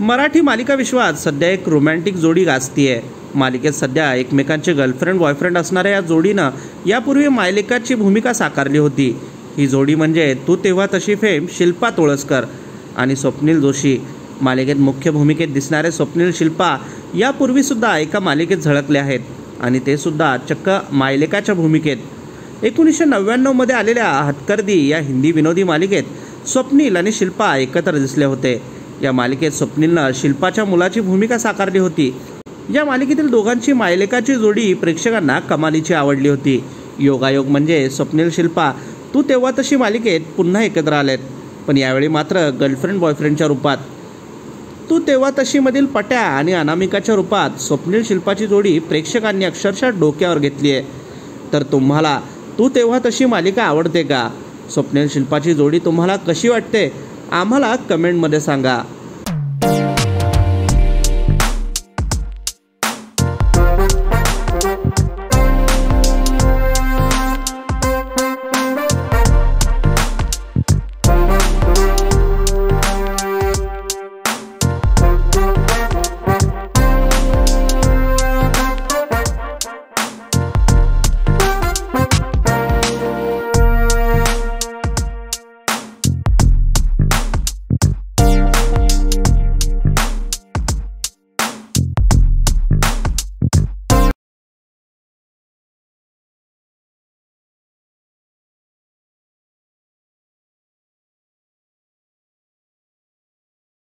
मराठी मालिका विश्वात सध्या एक रोमॅन्टिक जोडी गाजतीये. मालिकेत सध्या एकमेकांचे गर्लफ्रेंड बॉयफ्रेंड असणाऱ्या या जोडीनं यापूर्वी मायलेकाची भूमिका साकारली होती. ही जोडी म्हणजे तू तेव्हा तशी फेम शिल्पा तोळसकर आणि स्वप्नील जोशी. मालिकेत मुख्य भूमिकेत दिसणारे स्वप्नील शिल्पा यापूर्वीसुद्धा एका मालिकेत झळकले आहेत आणि ते सुद्धा चक्क मायलेकाच्या भूमिकेत. एकोणीसशे नव्याण्णवमध्ये आलेल्या हतकर्दी या हिंदी विनोदी मालिकेत स्वप्नील आणि शिल्पा एकत्र दिसले होते. या मालिकेत स्वप्नीलनं शिल्पाच्या मुलाची भूमिका साकारली होती. या मालिकेतील दोघांची मायलेकाची जोडी प्रेक्षकांना कमालीची आवडली होती. योगायोग म्हणजे स्वप्नील शिल्पा तू तेव्हा तशी मालिकेत पुन्हा एकत्र आलेत पण यावेळी मात्र गर्लफ्रेंड बॉयफ्रेंडच्या रूपात. तू तेव्हा तशीमधील पट्या आणि अनामिकाच्या रूपात स्वप्नील शिल्पाची जोडी प्रेक्षकांनी अक्षरशः डोक्यावर घेतली आहे. तर तुम्हाला तू तेव्हा तशी मालिका आवडते का? स्वप्नील शिल्पाची जोडी तुम्हाला कशी वाटते? आम्हाला कमेंटमध्ये सांगा.